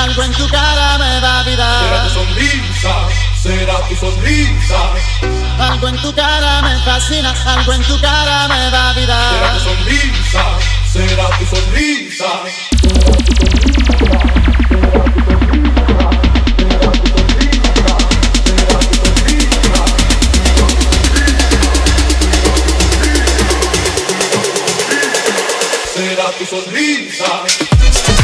Algo en tu cara me da vida. Será tu sonrisa, será tu sonrisa. Algo en tu cara me fascina, algo en tu cara me da vida. Será tu sonrisa, será tu sonrisa. Será tu sonrisa. tu sonrisa.